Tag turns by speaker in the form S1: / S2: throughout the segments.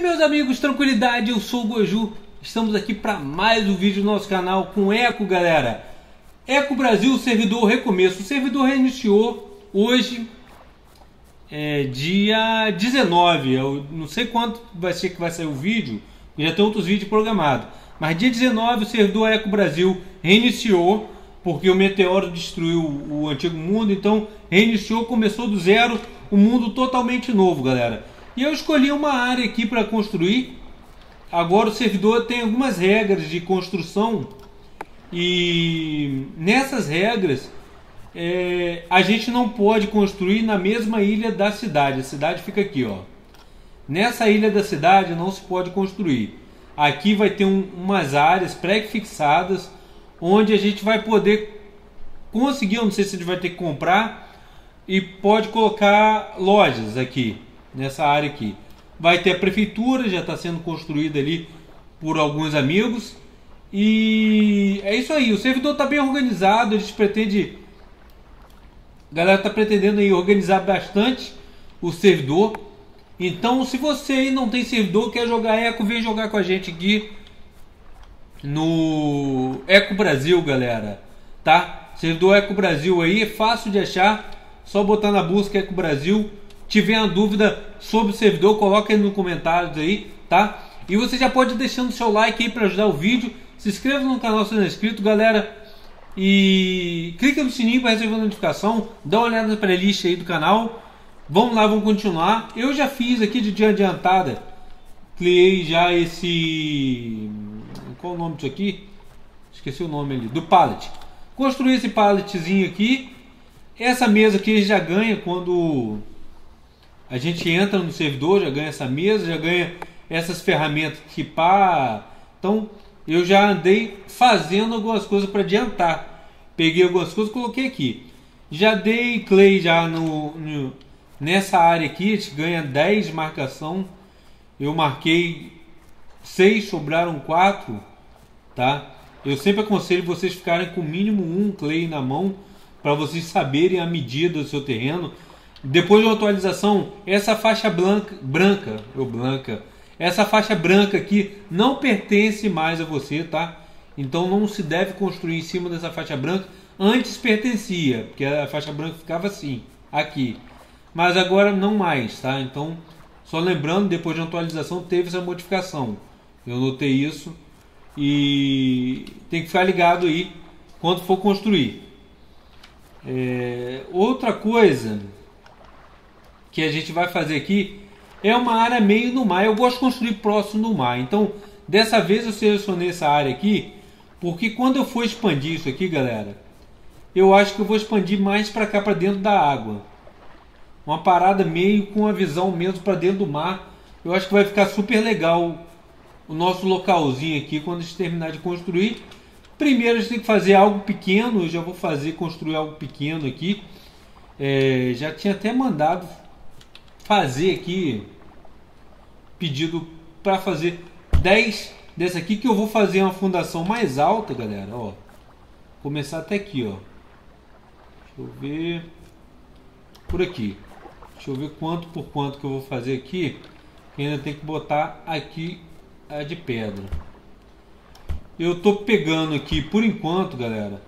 S1: meus amigos, tranquilidade? Eu sou o Goju. Estamos aqui para mais um vídeo do nosso canal com Eco, galera. Eco Brasil, servidor recomeço. O servidor reiniciou hoje, é, dia 19. Eu não sei quanto vai ser que vai sair o vídeo, já tem outros vídeos programados. Mas dia 19 o servidor Eco Brasil reiniciou, porque o meteoro destruiu o antigo mundo, então reiniciou, começou do zero, um mundo totalmente novo, galera. E eu escolhi uma área aqui para construir. Agora o servidor tem algumas regras de construção e nessas regras é, a gente não pode construir na mesma ilha da cidade. A cidade fica aqui, ó. Nessa ilha da cidade não se pode construir. Aqui vai ter um, umas áreas pré-fixadas onde a gente vai poder conseguir, eu não sei se a gente vai ter que comprar e pode colocar lojas aqui nessa área aqui. Vai ter a prefeitura, já está sendo construída ali por alguns amigos. E é isso aí, o servidor está bem organizado, eles pretendem. A galera está pretendendo aí organizar bastante o servidor. Então, se você aí não tem servidor, quer jogar Eco, vem jogar com a gente aqui no Eco Brasil, galera. Tá? Servidor Eco Brasil aí, é fácil de achar. Só botar na busca Eco Brasil tiver a dúvida sobre o servidor, coloca aí nos comentários aí, tá? E você já pode deixando seu like aí para ajudar o vídeo. Se inscreva no canal se não é inscrito, galera. E clica no sininho para receber a notificação. Dá uma olhada na playlist aí do canal. Vamos lá, vamos continuar. Eu já fiz aqui de dia adiantada. Criei já esse. Qual o nome disso aqui? Esqueci o nome ali. Do pallet. Construí esse palletzinho aqui. Essa mesa aqui já ganha quando a gente entra no servidor, já ganha essa mesa, já ganha essas ferramentas que pá. Então eu já andei fazendo algumas coisas para adiantar. Peguei algumas coisas, coloquei aqui. Já dei clay já no, no nessa área aqui, a gente ganha 10 marcação. Eu marquei 6, sobraram 4, tá? Eu sempre aconselho vocês ficarem com mínimo um clay na mão para vocês saberem a medida do seu terreno depois de uma atualização, essa faixa branca, branca, ou branca, essa faixa branca aqui não pertence mais a você, tá? Então não se deve construir em cima dessa faixa branca. Antes pertencia, porque a faixa branca ficava assim, aqui. Mas agora não mais, tá? Então, só lembrando, depois de atualização teve essa modificação. Eu notei isso e tem que ficar ligado aí quando for construir. É, outra coisa que a gente vai fazer aqui é uma área meio no mar. Eu gosto de construir próximo do mar. Então, dessa vez eu selecionei essa área aqui, porque quando eu for expandir isso aqui, galera, eu acho que eu vou expandir mais para cá, para dentro da água. Uma parada meio com a visão mesmo para dentro do mar. Eu acho que vai ficar super legal o nosso localzinho aqui quando a gente terminar de construir. Primeiro a gente tem que fazer algo pequeno. Eu já vou fazer construir algo pequeno aqui. É, já tinha até mandado fazer aqui pedido para fazer 10 dessa aqui que eu vou fazer uma fundação mais alta, galera, ó. Começar até aqui, ó. Deixa eu ver por aqui. Deixa eu ver quanto por quanto que eu vou fazer aqui. Que ainda tem que botar aqui a de pedra. Eu tô pegando aqui por enquanto, galera,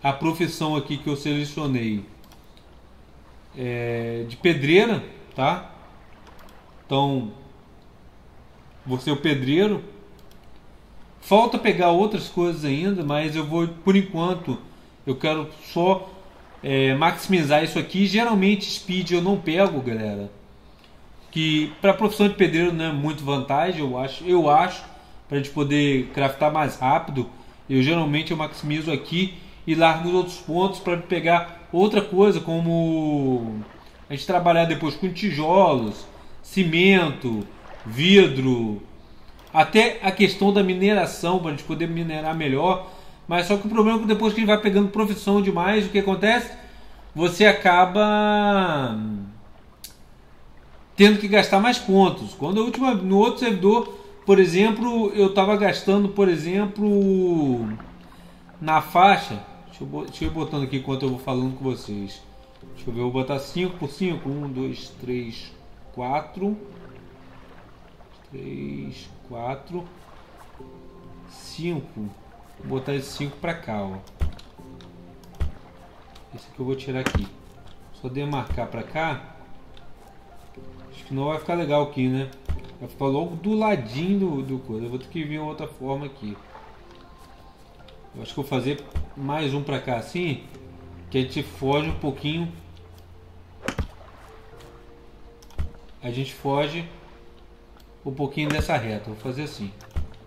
S1: a profissão aqui que eu selecionei é de pedreira tá? Então, você é o pedreiro. Falta pegar outras coisas ainda, mas eu vou, por enquanto, eu quero só é, maximizar isso aqui. Geralmente, speed eu não pego, galera. Que para a profissão de pedreiro não é muito vantagem, eu acho. Eu acho para a gente poder craftar mais rápido. Eu geralmente eu maximizo aqui e largo os outros pontos para pegar outra coisa como a gente trabalhar depois com tijolos, cimento, vidro, até a questão da mineração para a gente poder minerar melhor. Mas só que o problema é que depois que ele vai pegando profissão demais, o que acontece? Você acaba tendo que gastar mais pontos. Quando a última, no outro servidor, por exemplo, eu estava gastando, por exemplo, na faixa. Deixa eu, deixa eu ir botando aqui enquanto eu vou falando com vocês. Deixa eu ver, vou botar 5 por 5. 1, 2, 3, 4. três, quatro, cinco. Vou botar esse cinco para cá, ó. Esse aqui eu vou tirar aqui. Só demarcar para cá. Acho que não vai ficar legal aqui, né? Vai ficar logo do ladinho do, do coisa. Eu vou ter que vir outra forma aqui. Eu acho que vou fazer mais um para cá assim. Que a gente foge um pouquinho. A gente foge um pouquinho dessa reta. Vou fazer assim.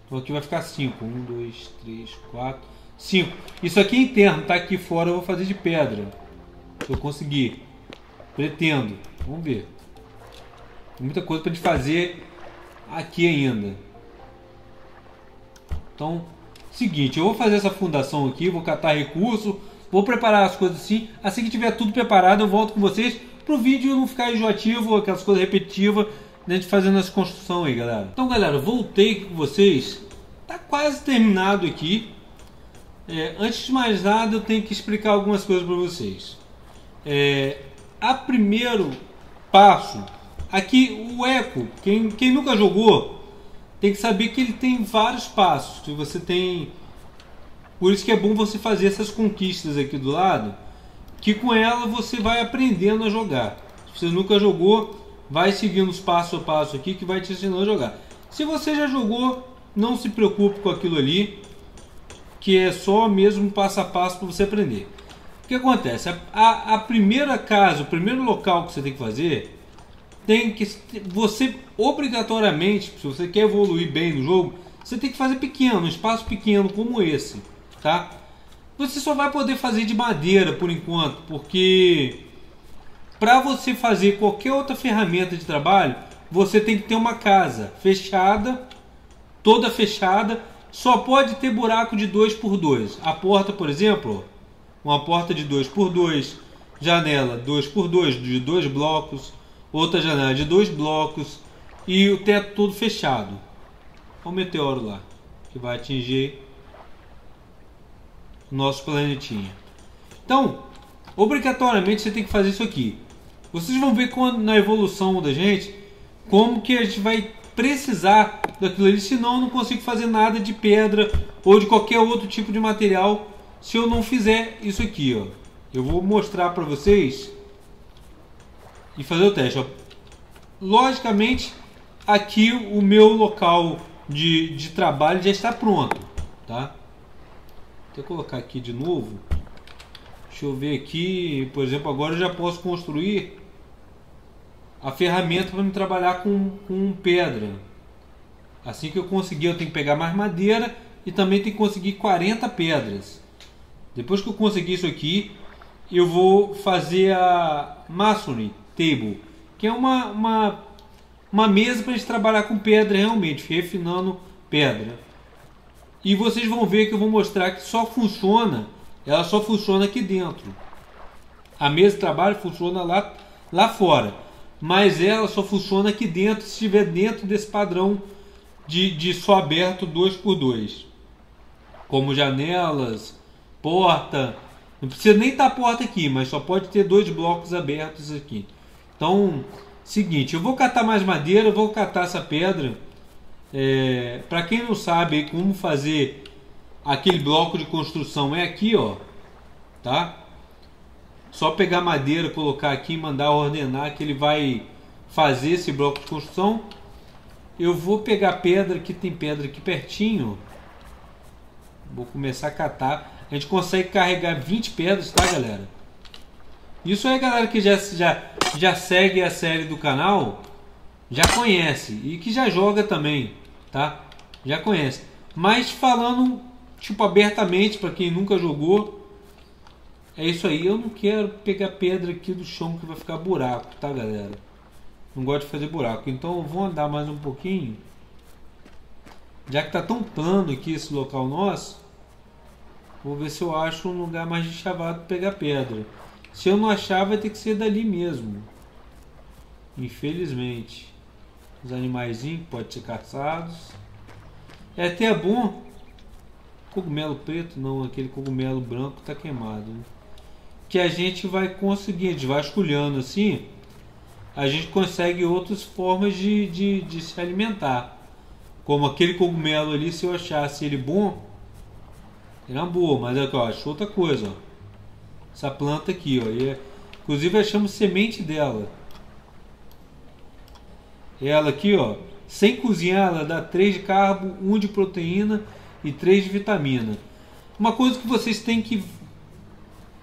S1: Então aqui vai ficar 5. 1, 2, 3, 4, 5. Isso aqui é interno, tá? Aqui fora eu vou fazer de pedra. Se eu conseguir. Pretendo. Vamos ver. Tem muita coisa para gente fazer aqui ainda. Então, seguinte, eu vou fazer essa fundação aqui, vou catar recurso, vou preparar as coisas assim. Assim que tiver tudo preparado, eu volto com vocês para o vídeo não ficar enjoativo, aquelas coisas repetitivas a gente fazendo essa construção aí, galera. Então, galera, voltei com vocês. Tá quase terminado aqui. É, antes de mais nada, eu tenho que explicar algumas coisas para vocês. É, a primeiro passo, aqui o eco, quem, quem nunca jogou, tem que saber que ele tem vários passos. Que você tem, por isso que é bom você fazer essas conquistas aqui do lado, que com ela você vai aprendendo a jogar. Se você nunca jogou, vai seguindo os passo a passo aqui que vai te ensinando a jogar. Se você já jogou, não se preocupe com aquilo ali, que é só mesmo passo a passo para você aprender. O que acontece? A, a, a, primeira casa, o primeiro local que você tem que fazer, tem que você obrigatoriamente, se você quer evoluir bem no jogo, você tem que fazer pequeno, um espaço pequeno como esse, tá? Você só vai poder fazer de madeira por enquanto, porque para você fazer qualquer outra ferramenta de trabalho, você tem que ter uma casa fechada, toda fechada, só pode ter buraco de 2 por 2. A porta, por exemplo, uma porta de 2 por 2, janela 2 por 2 de dois blocos, outra janela de dois blocos e o teto todo fechado. Olha o meteoro lá que vai atingir nosso planetinha. Então, obrigatoriamente você tem que fazer isso aqui. Vocês vão ver quando, na evolução da gente como que a gente vai precisar daquilo ali, senão eu não consigo fazer nada de pedra ou de qualquer outro tipo de material se eu não fizer isso aqui, ó. Eu vou mostrar para vocês e fazer o teste, ó. Logicamente, aqui o meu local de, de trabalho já está pronto, tá? Vou colocar aqui de novo. Deixa eu ver aqui, por exemplo, agora eu já posso construir a ferramenta para me trabalhar com, com pedra. Assim que eu conseguir, eu tenho que pegar mais madeira e também tenho que conseguir 40 pedras. Depois que eu conseguir isso aqui, eu vou fazer a Masonry Table, que é uma, uma, uma mesa para a gente trabalhar com pedra realmente, refinando pedra. E vocês vão ver que eu vou mostrar que só funciona, ela só funciona aqui dentro. A mesa de trabalho funciona lá, lá fora mas ela só funciona aqui dentro se estiver dentro desse padrão de, de só aberto 2x2. Como janelas, porta. Não precisa nem estar tá porta aqui, mas só pode ter dois blocos abertos aqui. Então, seguinte, eu vou catar mais madeira, vou catar essa pedra. É, Para quem não sabe como fazer aquele bloco de construção, é aqui, ó, tá? Só pegar madeira, colocar aqui mandar ordenar que ele vai fazer esse bloco de construção. Eu vou pegar pedra, que tem pedra aqui pertinho. Vou começar a catar. A gente consegue carregar 20 pedras, tá galera? Isso aí galera que já, já, já segue a série do canal, já conhece. E que já joga também, tá? Já conhece. Mas falando, tipo, abertamente, para quem nunca jogou, é isso aí, eu não quero pegar pedra aqui do chão que vai ficar buraco, tá galera? Não gosto de fazer buraco, então eu vou andar mais um pouquinho. Já que tá tão plano aqui esse local nosso, vou ver se eu acho um lugar mais de chavado para pegar pedra. Se eu não achar, vai ter que ser dali mesmo. Infelizmente. Os animaizinhos podem ser caçados. É até bom. Cogumelo preto não, aquele cogumelo branco está queimado. Né? que a gente vai vai escolhendo assim, a gente consegue outras formas de, de, de se alimentar. Como aquele cogumelo ali, se eu achasse ele bom, era boa, mas aqui, ó, achou outra coisa, ó. Essa planta aqui, ó. E é, inclusive achamos semente dela. Ela aqui, ó, sem cozinhar, ela dá 3 de carbo, 1 de proteína e 3 de vitamina. Uma coisa que vocês têm que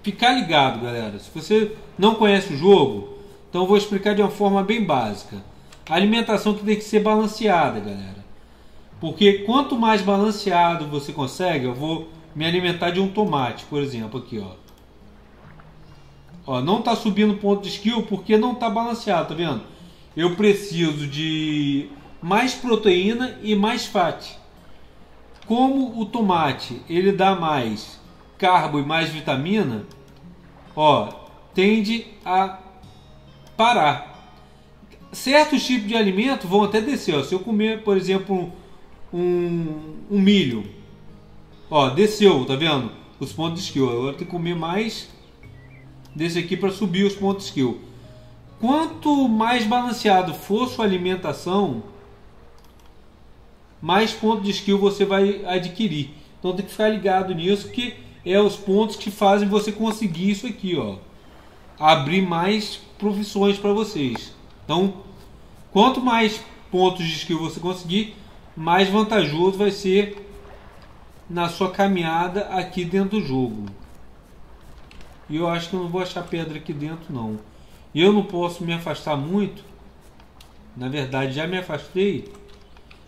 S1: ficar ligado, galera. Se você não conhece o jogo, então vou explicar de uma forma bem básica. A alimentação que tem que ser balanceada, galera. Porque quanto mais balanceado você consegue, eu vou me alimentar de um tomate, por exemplo, aqui, ó. Ó, não está subindo ponto de skill porque não está balanceado, tá vendo? Eu preciso de mais proteína e mais fat. Como o tomate ele dá mais carbo e mais vitamina, ó, tende a parar. Certos tipos de alimento vão até descer. Ó. Se eu comer, por exemplo, um, um milho, ó, desceu, tá vendo? Os pontos de skill. Agora tem que comer mais desse aqui para subir os pontos de skill. Quanto mais balanceado for sua alimentação, mais pontos de skill você vai adquirir. Então tem que ficar ligado nisso, que é os pontos que fazem você conseguir isso aqui, ó. Abrir mais profissões para vocês. Então, quanto mais pontos de skill você conseguir, mais vantajoso vai ser na sua caminhada aqui dentro do jogo. E eu acho que eu não vou achar pedra aqui dentro não. E eu não posso me afastar muito. Na verdade, já me afastei.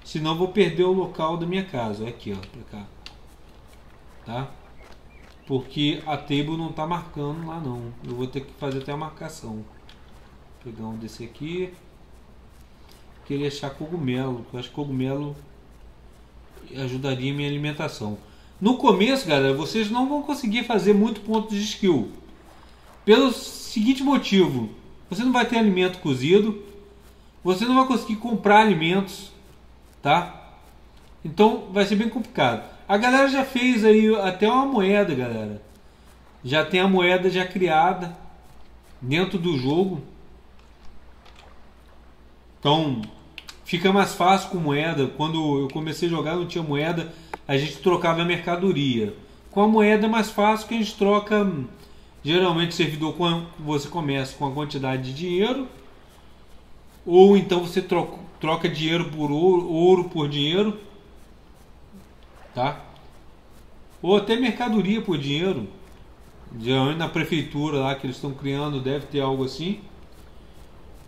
S1: Senão vou perder o local da minha casa. Aqui, ó, pra cá. Tá? Porque a table não tá marcando lá não. Eu vou ter que fazer até a marcação. Vou pegar um desse aqui. Queria achar cogumelo. Eu acho que cogumelo ajudaria minha alimentação. No começo, galera, vocês não vão conseguir fazer muito ponto de skill. Pelo seguinte motivo: você não vai ter alimento cozido, você não vai conseguir comprar alimentos, tá? Então vai ser bem complicado. A galera já fez aí até uma moeda, galera. Já tem a moeda já criada dentro do jogo. Então fica mais fácil com moeda. Quando eu comecei a jogar não tinha moeda, a gente trocava mercadoria. Com a moeda é mais fácil que a gente troca geralmente o servidor você começa com a quantidade de dinheiro ou então você troca, troca dinheiro por ouro, ouro por dinheiro tá? Ou até mercadoria por dinheiro. Geralmente na prefeitura lá que eles estão criando deve ter algo assim.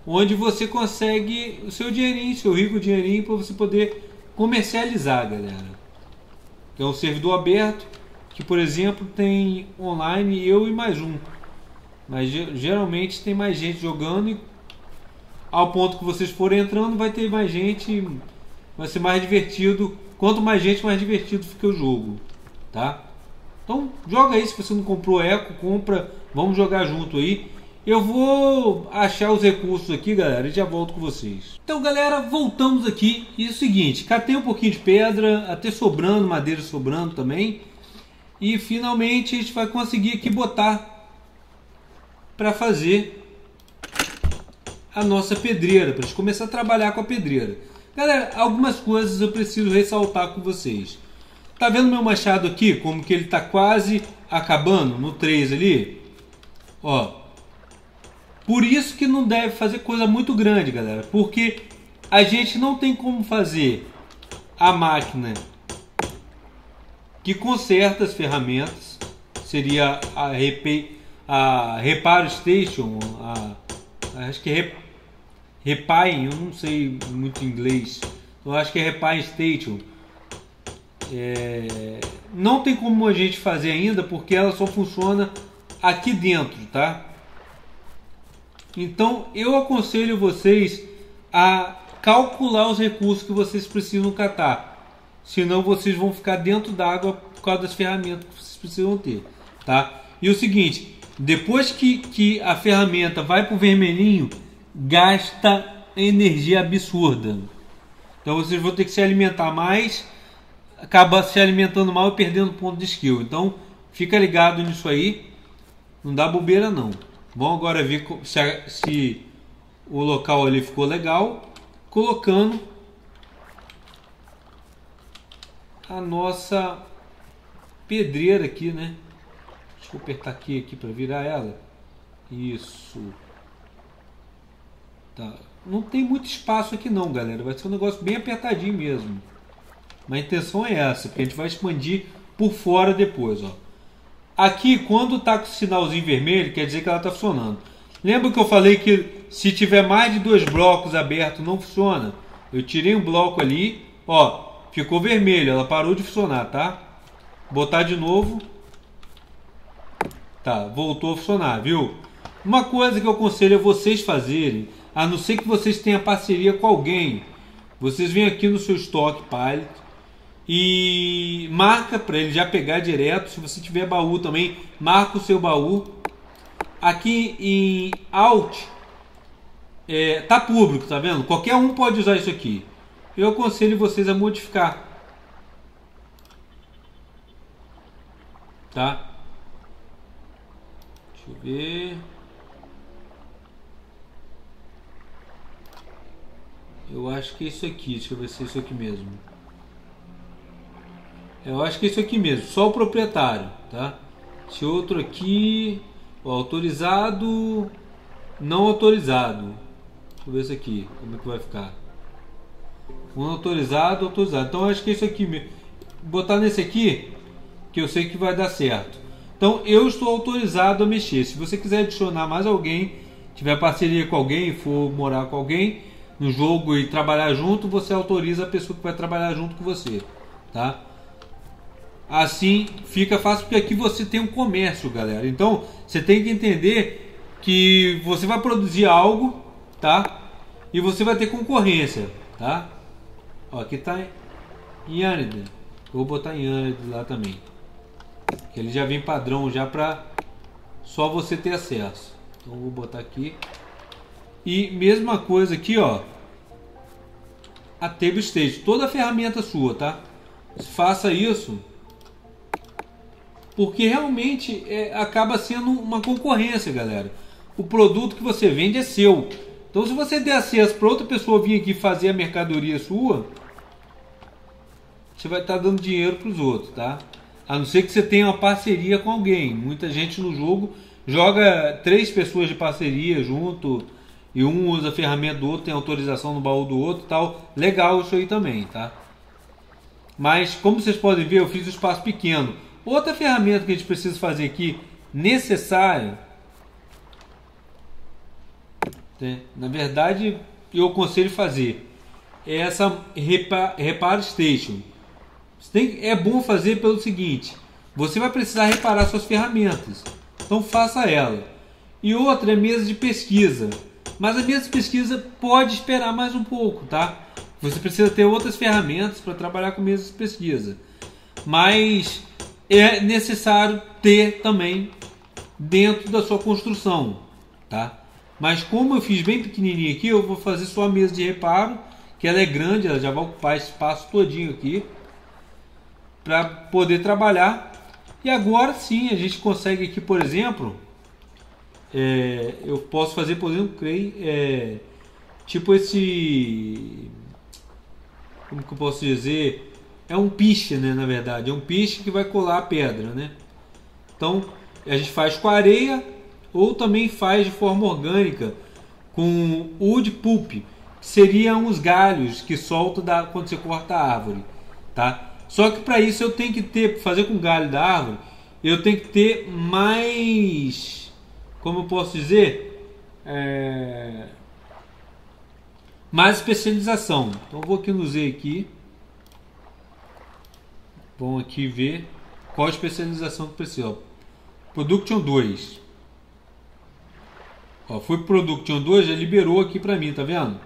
S1: Onde você consegue o seu dinheirinho, seu rico dinheirinho para você poder comercializar, galera. É um servidor aberto que, por exemplo, tem online eu e mais um. Mas geralmente tem mais gente jogando e ao ponto que vocês forem entrando vai ter mais gente, vai ser mais divertido Quanto mais gente, mais divertido fica o jogo, tá? Então joga aí, se você não comprou Eco, compra, vamos jogar junto aí. Eu vou achar os recursos aqui, galera, e já volto com vocês. Então, galera, voltamos aqui. E é o seguinte, catei um pouquinho de pedra, até sobrando, madeira sobrando também. E finalmente a gente vai conseguir aqui botar para fazer a nossa pedreira, para gente começar a trabalhar com a pedreira. Galera, algumas coisas eu preciso ressaltar com vocês. Tá vendo meu machado aqui? Como que ele tá quase acabando no 3 ali? Ó. Por isso que não deve fazer coisa muito grande, galera. Porque a gente não tem como fazer a máquina que conserta as ferramentas. Seria a, rep, a Reparo Station. A, acho que é Repine, eu não sei muito inglês. Eu acho que é Repine Station. É, não tem como a gente fazer ainda porque ela só funciona aqui dentro, tá? Então eu aconselho vocês a calcular os recursos que vocês precisam catar. Senão vocês vão ficar dentro d'água por causa das ferramentas que vocês precisam ter, tá? E o seguinte, depois que, que a ferramenta vai para o vermelhinho, gasta energia absurda. Então vocês vão ter que se alimentar mais, acaba se alimentando mal e perdendo ponto de skill. Então fica ligado nisso aí, não dá bobeira não. Vamos agora ver se, se o local ali ficou legal, colocando a nossa pedreira aqui, né? Deixa eu apertar aqui, aqui para virar ela. Isso. Tá. Não tem muito espaço aqui não, galera. Vai ser um negócio bem apertadinho mesmo. Mas a intenção é essa, porque a gente vai expandir por fora depois, ó. Aqui, quando tá com o sinalzinho vermelho, quer dizer que ela está funcionando. Lembra que eu falei que se tiver mais de dois blocos abertos não funciona? Eu tirei um bloco ali, ó, ficou vermelho, ela parou de funcionar, tá? Botar de novo. Tá, voltou a funcionar, viu? Uma coisa que eu aconselho a vocês fazerem, a não ser que vocês tenham parceria com alguém, vocês vêm aqui no seu estoque Pilot e marca para ele já pegar direto. Se você tiver baú também, marca o seu baú. Aqui em Alt é, tá público, tá vendo? Qualquer um pode usar isso aqui. Eu aconselho vocês a modificar. Tá? Deixa eu ver. Eu acho que é isso aqui. Deixa eu ver se é isso aqui mesmo. Eu acho que é isso aqui mesmo. Só o proprietário, tá? Esse outro aqui, ó, autorizado, não autorizado. Deixa eu ver isso aqui, como é que vai ficar. Um autorizado, autorizado. Então acho que isso aqui. Botar nesse aqui, que eu sei que vai dar certo. Então eu estou autorizado a mexer. Se você quiser adicionar mais alguém, tiver parceria com alguém, for morar com alguém no jogo e trabalhar junto, você autoriza a pessoa que vai trabalhar junto com você, tá? Assim fica fácil porque aqui você tem um comércio, galera. Então você tem que entender que você vai produzir algo, tá? E você vai ter concorrência, tá? Ó, aqui tá Yanid. Vou botar Yanid lá também. Que ele já vem padrão já para só você ter acesso. Então vou botar aqui. E mesma coisa aqui, ó. A Table Stage, toda a ferramenta sua, tá? Faça isso porque realmente é, acaba sendo uma concorrência, galera. O produto que você vende é seu. Então, se você der acesso para outra pessoa vir aqui fazer a mercadoria sua, você vai estar tá dando dinheiro para os outros, tá? A não ser que você tenha uma parceria com alguém. Muita gente no jogo joga três pessoas de parceria junto e um usa a ferramenta do outro, tem autorização no baú do outro, tal. Legal isso aí também, tá? Mas como vocês podem ver, eu fiz um espaço pequeno. Outra ferramenta que a gente precisa fazer aqui necessária, né? na verdade, eu aconselho fazer é essa repar, station. Tem, é bom fazer pelo seguinte: você vai precisar reparar suas ferramentas, então faça ela. E outra é mesa de pesquisa, mas a mesa de pesquisa pode esperar mais um pouco, tá? Você precisa ter outras ferramentas para trabalhar com mesa de pesquisa, mas é necessário ter também dentro da sua construção, tá? Mas como eu fiz bem pequenininho aqui, eu vou fazer só a mesa de reparo, que ela é grande, ela já vai ocupar espaço todinho aqui para poder trabalhar. E agora sim a gente consegue aqui, por exemplo, é, eu posso fazer, por exemplo, creio, é, tipo esse, como que eu posso dizer, é um piche, né, na verdade, é um piche que vai colar a pedra, né? Então, a gente faz com areia ou também faz de forma orgânica com wood pulp, que seriam os galhos que solta da, quando você corta a árvore, tá? Só que para isso eu tenho que ter, fazer com galho da árvore, eu tenho que ter mais, como eu posso dizer, é, mais especialização. Então vou aqui no Z aqui, Vamos aqui ver qual especialização que precisa. Production 2. Ó, fui pro Production 2, já liberou aqui para mim, tá vendo?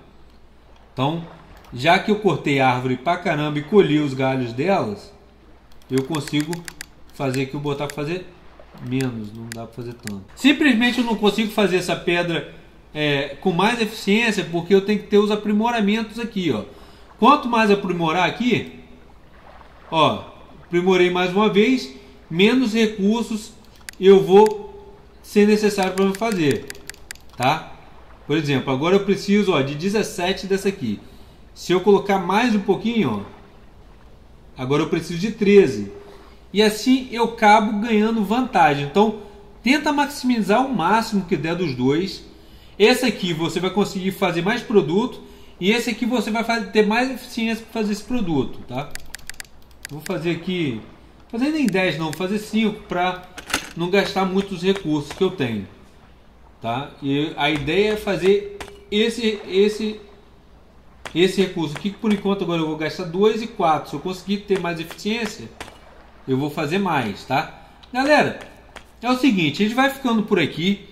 S1: Então, já que eu cortei a árvore pra caramba e colhi os galhos delas, eu consigo fazer aqui o botar para fazer menos, não dá para fazer tanto. Simplesmente eu não consigo fazer essa pedra é, com mais eficiência porque eu tenho que ter os aprimoramentos aqui, ó. Quanto mais aprimorar aqui, ó, aprimorei mais uma vez, menos recursos eu vou ser necessário para fazer, tá? Por exemplo, agora eu preciso ó, de 17 dessa aqui. Se eu colocar mais um pouquinho, ó, agora eu preciso de 13. E assim eu acabo ganhando vantagem. Então, tenta maximizar o máximo que der dos dois. Esse aqui você vai conseguir fazer mais produto e esse aqui você vai fazer, ter mais eficiência para fazer esse produto, tá? Vou fazer aqui, fazer nem 10 não, vou fazer 5 para não gastar muitos recursos que eu tenho tá? E a ideia é fazer esse esse esse recurso aqui que por enquanto agora eu vou gastar 2 e 4. Se eu conseguir ter mais eficiência, eu vou fazer mais, tá? Galera, é o seguinte, a gente vai ficando por aqui,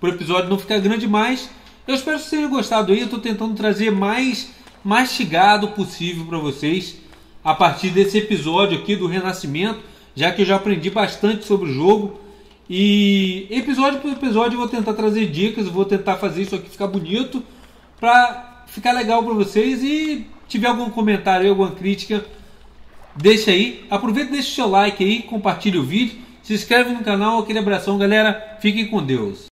S1: para o episódio não ficar grande mais. Eu espero que vocês tenham gostado aí, eu estou tentando trazer mais mastigado possível para vocês a partir desse episódio aqui do Renascimento, já que eu já aprendi bastante sobre o jogo. E episódio por episódio eu vou tentar trazer dicas, vou tentar fazer isso aqui ficar bonito para ficar legal para vocês e tiver algum comentário, alguma crítica, deixa aí. Aproveita deixa o seu like aí, compartilhe o vídeo, se inscreve no canal, aquele abração, galera. Fiquem com Deus.